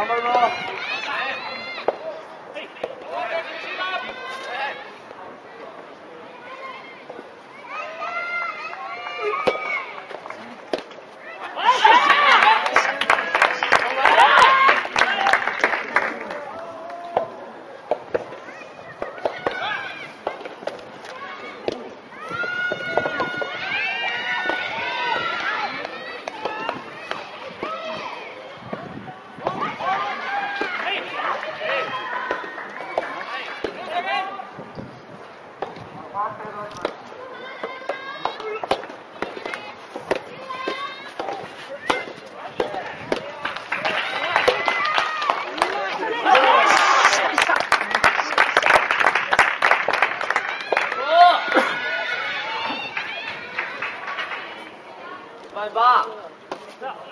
Come on, 啊